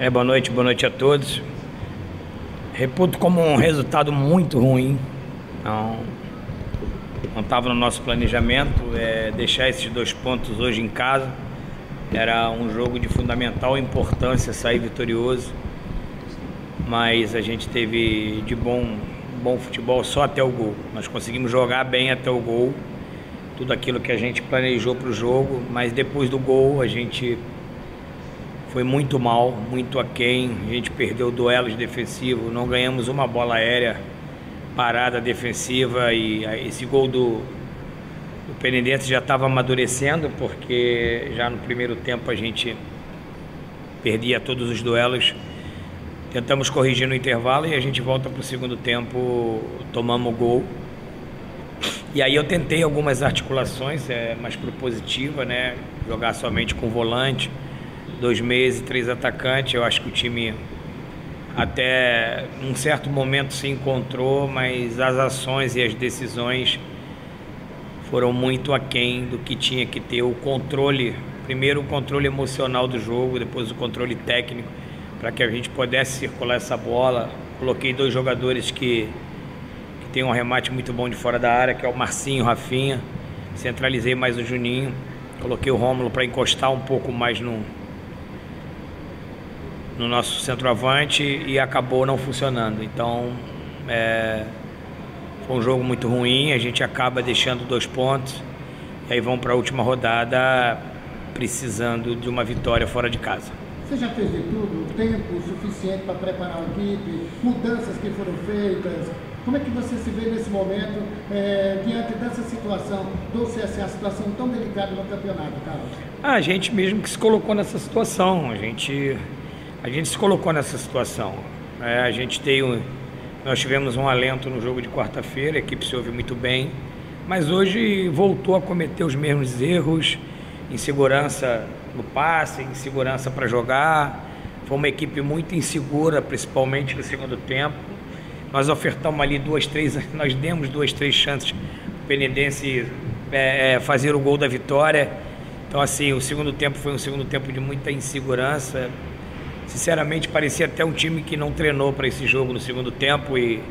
É, boa noite, boa noite a todos. Reputo como um resultado muito ruim. Não estava no nosso planejamento é, deixar esses dois pontos hoje em casa. Era um jogo de fundamental importância sair vitorioso. Mas a gente teve de bom, bom futebol só até o gol. Nós conseguimos jogar bem até o gol. Tudo aquilo que a gente planejou para o jogo, mas depois do gol a gente foi muito mal, muito aquém. A gente perdeu duelos defensivos, não ganhamos uma bola aérea parada defensiva e esse gol do, do Penedente já estava amadurecendo porque já no primeiro tempo a gente perdia todos os duelos. Tentamos corrigir no intervalo e a gente volta para o segundo tempo, tomamos o gol. E aí eu tentei algumas articulações é, mais propositiva, né? Jogar somente com volante dois meses, três atacantes. Eu acho que o time até um certo momento se encontrou, mas as ações e as decisões foram muito aquém do que tinha que ter o controle, primeiro o controle emocional do jogo, depois o controle técnico, para que a gente pudesse circular essa bola. Coloquei dois jogadores que, que têm um remate muito bom de fora da área, que é o Marcinho o Rafinha. Centralizei mais o Juninho. Coloquei o Rômulo para encostar um pouco mais no, no nosso centroavante e acabou não funcionando. Então, é, foi um jogo muito ruim, a gente acaba deixando dois pontos e aí vão para a última rodada precisando de uma vitória fora de casa. Você já fez de tudo? Tempo suficiente para preparar a equipe? Mudanças que foram feitas? Como é que você se vê nesse momento, é, diante dessa situação do CSA, situação tão delicada no campeonato, Carlos? Ah, a gente mesmo que se colocou nessa situação. A gente a gente se colocou nessa situação. É, a gente tem um, nós tivemos um alento no jogo de quarta-feira, a equipe se ouve muito bem, mas hoje voltou a cometer os mesmos erros, insegurança no passe, insegurança para jogar. Foi uma equipe muito insegura, principalmente no segundo tempo. Nós ofertamos ali duas, três, nós demos duas, três chances para o Penedense é, é, fazer o gol da vitória. Então, assim, o segundo tempo foi um segundo tempo de muita insegurança, Sinceramente, parecia até um time que não treinou para esse jogo no segundo tempo e,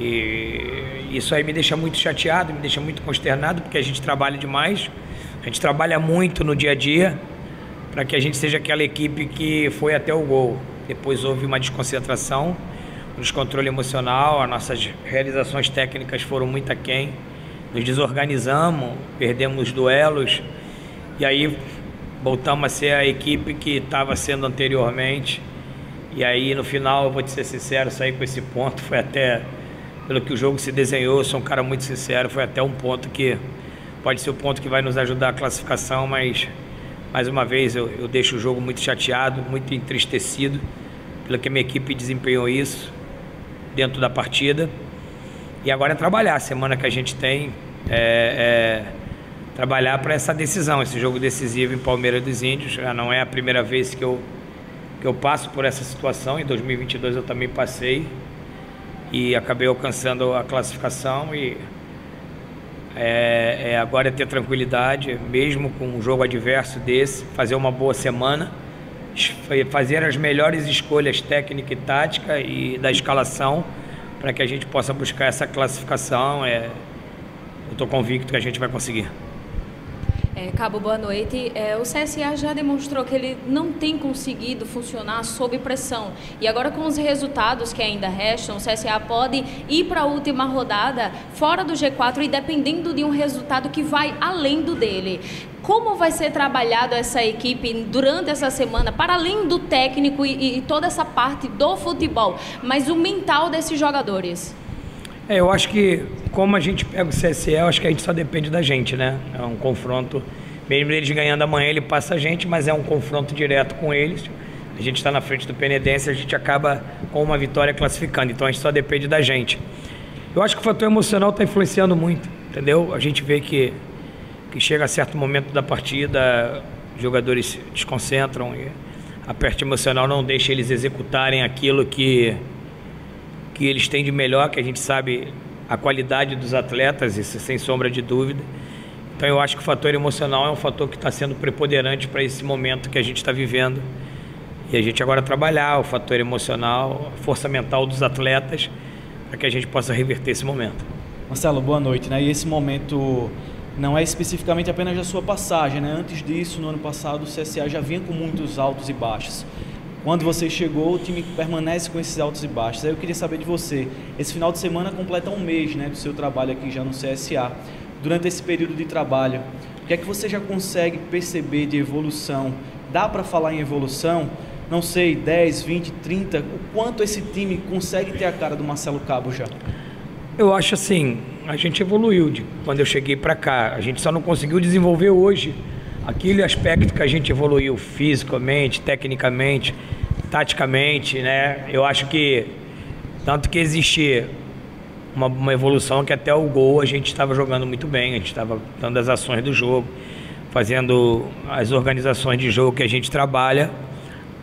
e isso aí me deixa muito chateado, me deixa muito consternado, porque a gente trabalha demais, a gente trabalha muito no dia a dia para que a gente seja aquela equipe que foi até o gol. Depois houve uma desconcentração, um descontrole emocional, as nossas realizações técnicas foram muito aquém, nos desorganizamos, perdemos duelos, e aí voltamos a ser a equipe que estava sendo anteriormente. E aí no final, eu vou te ser sincero, sair com esse ponto foi até, pelo que o jogo se desenhou, eu sou um cara muito sincero, foi até um ponto que pode ser o ponto que vai nos ajudar a classificação, mas mais uma vez eu, eu deixo o jogo muito chateado, muito entristecido pelo que a minha equipe desempenhou isso dentro da partida. E agora é trabalhar, a semana que a gente tem é, é trabalhar para essa decisão, esse jogo decisivo em Palmeiras dos Índios. Já não é a primeira vez que eu, que eu passo por essa situação. Em 2022 eu também passei e acabei alcançando a classificação e é, é, agora é ter tranquilidade, mesmo com um jogo adverso desse, fazer uma boa semana, fazer as melhores escolhas técnica e tática e da escalação para que a gente possa buscar essa classificação. É, eu estou convicto que a gente vai conseguir. É, Cabo, boa noite. É, o CSA já demonstrou que ele não tem conseguido funcionar sob pressão. E agora, com os resultados que ainda restam, o CSA pode ir para a última rodada fora do G4 e dependendo de um resultado que vai além do dele. Como vai ser trabalhado essa equipe durante essa semana, para além do técnico e, e toda essa parte do futebol, mas o mental desses jogadores? É, eu acho que como a gente pega o CSE, eu acho que a gente só depende da gente, né? É um confronto, mesmo eles ganhando amanhã, ele passa a gente, mas é um confronto direto com eles. A gente está na frente do Penedense, a gente acaba com uma vitória classificando, então a gente só depende da gente. Eu acho que o fator emocional está influenciando muito, entendeu? A gente vê que, que chega a certo momento da partida, jogadores se desconcentram e a parte emocional não deixa eles executarem aquilo que que eles têm de melhor, que a gente sabe a qualidade dos atletas, isso sem sombra de dúvida. Então eu acho que o fator emocional é um fator que está sendo preponderante para esse momento que a gente está vivendo. E a gente agora trabalhar o fator emocional, a força mental dos atletas, para que a gente possa reverter esse momento. Marcelo, boa noite. Né? E esse momento não é especificamente apenas da sua passagem. Né? Antes disso, no ano passado, o CSA já vinha com muitos altos e baixos. Quando você chegou, o time permanece com esses altos e baixos. Aí eu queria saber de você, esse final de semana completa um mês né, do seu trabalho aqui já no CSA. Durante esse período de trabalho, o que é que você já consegue perceber de evolução? Dá para falar em evolução? Não sei, 10, 20, 30, o quanto esse time consegue ter a cara do Marcelo Cabo já? Eu acho assim, a gente evoluiu de quando eu cheguei para cá. A gente só não conseguiu desenvolver hoje aquele aspecto que a gente evoluiu fisicamente, tecnicamente, taticamente, né? Eu acho que tanto que existe uma, uma evolução que até o gol a gente estava jogando muito bem, a gente estava dando as ações do jogo, fazendo as organizações de jogo que a gente trabalha,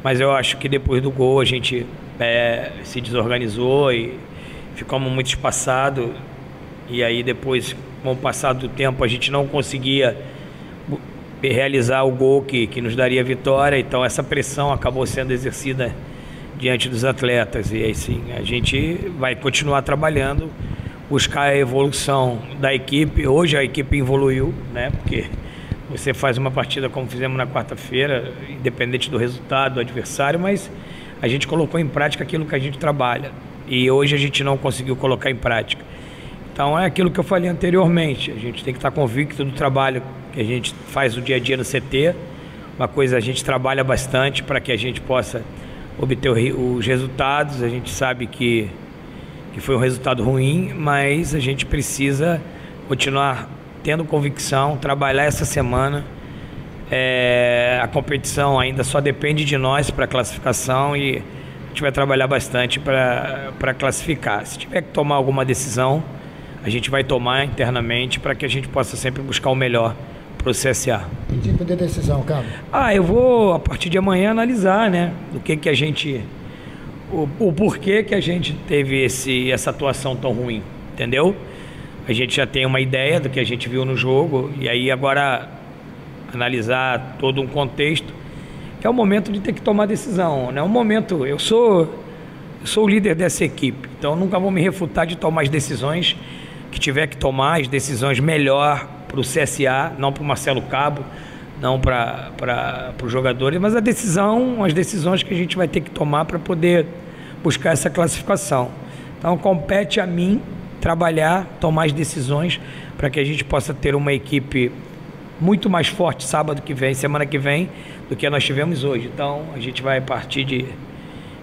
mas eu acho que depois do gol a gente é, se desorganizou e ficamos muito espaçados e aí depois, com o passar do tempo, a gente não conseguia realizar o gol que, que nos daria vitória, então essa pressão acabou sendo exercida diante dos atletas. E aí sim, a gente vai continuar trabalhando, buscar a evolução da equipe. Hoje a equipe evoluiu, né? Porque você faz uma partida como fizemos na quarta-feira, independente do resultado do adversário, mas a gente colocou em prática aquilo que a gente trabalha. E hoje a gente não conseguiu colocar em prática. Então é aquilo que eu falei anteriormente, a gente tem que estar convicto do trabalho que a gente faz o dia a dia no CT. Uma coisa a gente trabalha bastante para que a gente possa obter os resultados. A gente sabe que, que foi um resultado ruim, mas a gente precisa continuar tendo convicção, trabalhar essa semana. É, a competição ainda só depende de nós para a classificação e a gente vai trabalhar bastante para classificar. Se tiver que tomar alguma decisão, a gente vai tomar internamente para que a gente possa sempre buscar o melhor para o CSA. Que tipo de decisão, Cabo? Ah, eu vou a partir de amanhã analisar, né, do que que a gente o, o porquê que a gente teve esse essa atuação tão ruim, entendeu? A gente já tem uma ideia do que a gente viu no jogo e aí agora analisar todo um contexto, que é o momento de ter que tomar decisão, né? Um momento, eu sou eu sou o líder dessa equipe, então nunca vou me refutar de tomar as decisões que tiver que tomar as decisões melhor para o CSA, não para o Marcelo Cabo, não para os jogadores, mas a decisão, as decisões que a gente vai ter que tomar para poder buscar essa classificação. Então compete a mim trabalhar, tomar as decisões para que a gente possa ter uma equipe muito mais forte sábado que vem, semana que vem, do que nós tivemos hoje. Então a gente vai partir de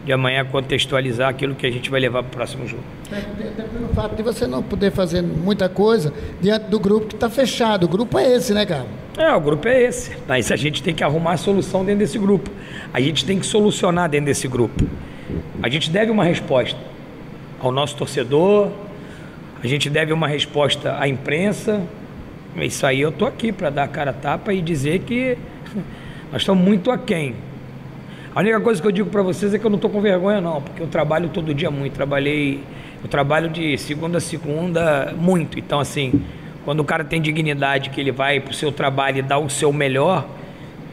de amanhã contextualizar aquilo que a gente vai levar para o próximo jogo. Até pelo fato de você não poder fazer muita coisa diante do grupo que está fechado. O grupo é esse, né, cara? É, o grupo é esse. Mas a gente tem que arrumar a solução dentro desse grupo. A gente tem que solucionar dentro desse grupo. A gente deve uma resposta ao nosso torcedor, a gente deve uma resposta à imprensa. Isso aí eu estou aqui para dar a cara a tapa e dizer que nós estamos muito aquém. A única coisa que eu digo para vocês é que eu não estou com vergonha não, porque eu trabalho todo dia muito, trabalhei, eu trabalho de segunda a segunda muito. Então assim, quando o cara tem dignidade, que ele vai para o seu trabalho e dá o seu melhor,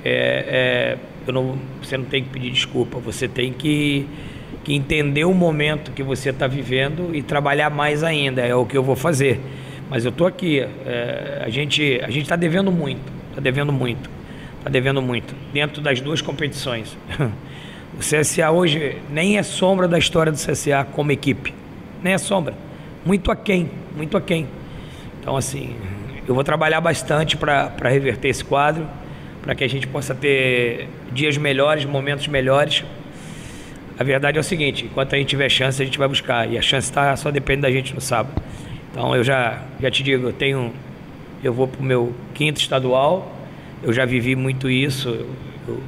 é, é, não, você não tem que pedir desculpa, você tem que, que entender o momento que você está vivendo e trabalhar mais ainda, é o que eu vou fazer. Mas eu estou aqui, é, a gente a está devendo muito, está devendo muito. Está devendo muito, dentro das duas competições. O CSA hoje nem é sombra da história do CSA como equipe. Nem é sombra. Muito aquém, muito aquém. Então, assim, eu vou trabalhar bastante para reverter esse quadro, para que a gente possa ter dias melhores, momentos melhores. A verdade é o seguinte: enquanto a gente tiver chance, a gente vai buscar. E a chance tá, só depende da gente no sábado. Então, eu já, já te digo, eu tenho. Eu vou para o meu quinto estadual eu já vivi muito isso. Eu,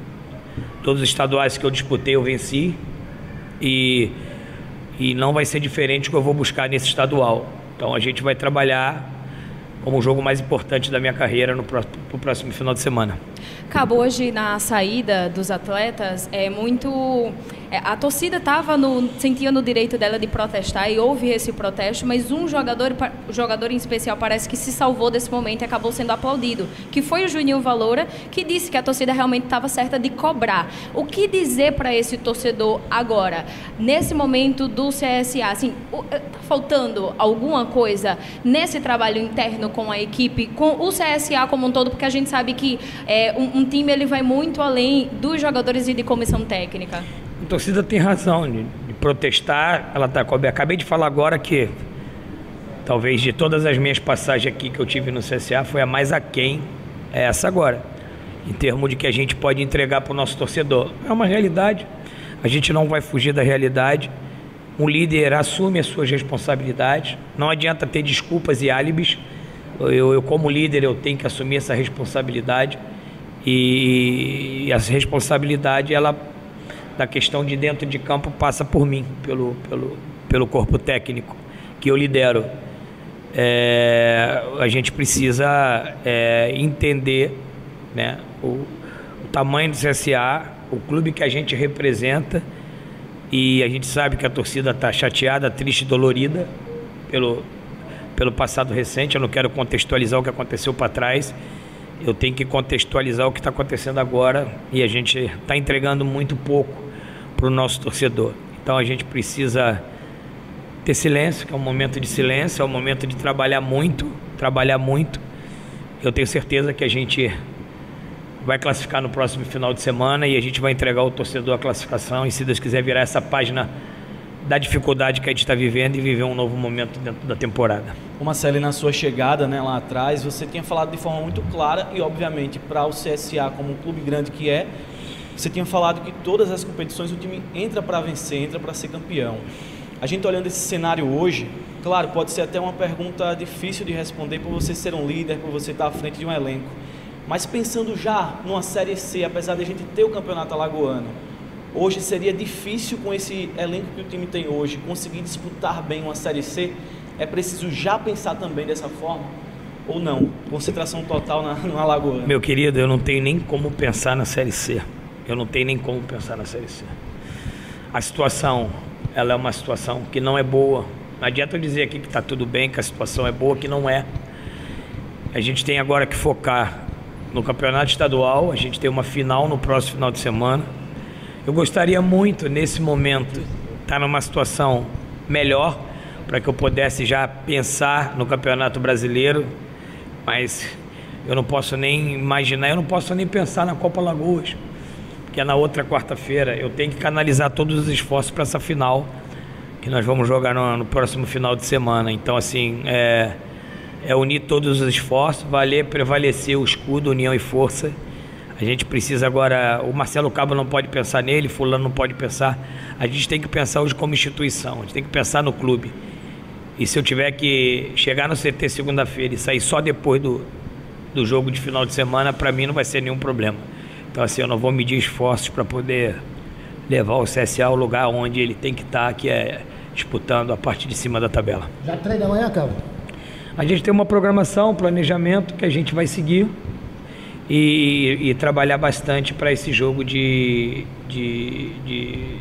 todos os estaduais que eu disputei eu venci e, e não vai ser diferente o que eu vou buscar nesse estadual. Então a gente vai trabalhar como o jogo mais importante da minha carreira no próximo, próximo final de semana. Cabo, hoje na saída dos atletas, é muito. É, a torcida estava no, sentia no direito dela de protestar e houve esse protesto, mas um jogador, jogador em especial parece que se salvou desse momento e acabou sendo aplaudido, que foi o Juninho Valora, que disse que a torcida realmente estava certa de cobrar. O que dizer para esse torcedor agora, nesse momento do CSA? Assim, está faltando alguma coisa nesse trabalho interno com a equipe, com o CSA como um todo, porque a gente sabe que é, um, um time ele vai muito além dos jogadores e de comissão técnica. A torcida tem razão de, de protestar. Ela tá Acabei de falar agora que talvez de todas as minhas passagens aqui que eu tive no CSA foi a mais aquém é essa agora. Em termos de que a gente pode entregar para o nosso torcedor. É uma realidade. A gente não vai fugir da realidade. Um líder assume as suas responsabilidades. Não adianta ter desculpas e álibis. Eu, eu como líder, eu tenho que assumir essa responsabilidade. E, essa responsabilidade, ela da questão de dentro de campo passa por mim, pelo, pelo, pelo corpo técnico que eu lidero. É, a gente precisa é, entender né, o, o, tamanho do CSA, o clube que a gente representa e a gente sabe que a torcida está chateada, triste, dolorida pelo, pelo passado recente. Eu não quero contextualizar o que aconteceu para trás. Eu tenho que contextualizar o que está acontecendo agora e a gente está entregando muito pouco para o nosso torcedor. Então a gente precisa ter silêncio, que é um momento de silêncio, é um momento de trabalhar muito, trabalhar muito. Eu tenho certeza que a gente vai classificar no próximo final de semana e a gente vai entregar ao torcedor a classificação e se Deus quiser virar essa página da dificuldade que a gente está vivendo e viver um novo momento dentro da temporada. O Marcelo, na sua chegada né, lá atrás, você tinha falado de forma muito clara e, obviamente, para o CSA, como um clube grande que é, você tinha falado que todas as competições o time entra para vencer, entra para ser campeão. A gente olhando esse cenário hoje, claro, pode ser até uma pergunta difícil de responder por você ser um líder, por você estar à frente de um elenco. Mas pensando já numa Série C, apesar de a gente ter o campeonato alagoano, hoje seria difícil com esse elenco que o time tem hoje conseguir disputar bem uma Série C? É preciso já pensar também dessa forma? Ou não? Concentração total na, no Alagoano? Meu querido, eu não tenho nem como pensar na Série C. Eu não tenho nem como pensar na Série C. A situação, ela é uma situação que não é boa. Não adianta eu dizer aqui que está tudo bem, que a situação é boa, que não é. A gente tem agora que focar no campeonato estadual, a gente tem uma final no próximo final de semana. Eu gostaria muito, nesse momento, estar tá numa situação melhor, para que eu pudesse já pensar no campeonato brasileiro, mas eu não posso nem imaginar, eu não posso nem pensar na Copa Lagoas que é na outra quarta-feira. Eu tenho que canalizar todos os esforços para essa final que nós vamos jogar no, no, próximo final de semana. Então, assim, é, é unir todos os esforços, valer, prevalecer o escudo, união e força. A gente precisa agora. O Marcelo Cabo não pode pensar nele, Fulano não pode pensar. A gente tem que pensar hoje como instituição, a gente tem que pensar no clube. E se eu tiver que chegar no CT segunda-feira e sair só depois do, do jogo de final de semana, para mim não vai ser nenhum problema. Então, assim, eu não vou medir esforços para poder levar o CSA ao lugar onde ele tem que estar, tá, que é disputando a parte de cima da tabela. Já treina amanhã, Cabo? A gente tem uma programação, um planejamento que a gente vai seguir e, e trabalhar bastante para esse jogo de, de, de,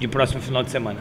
de próximo final de semana.